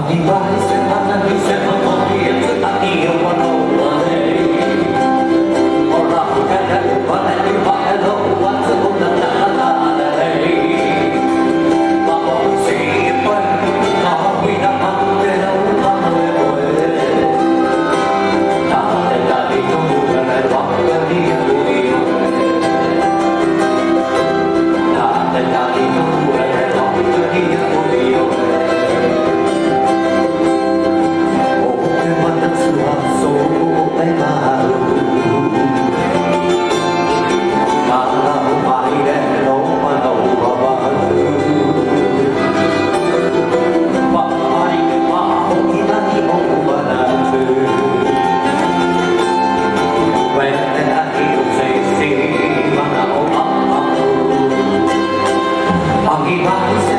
I'll be wise and I'll be.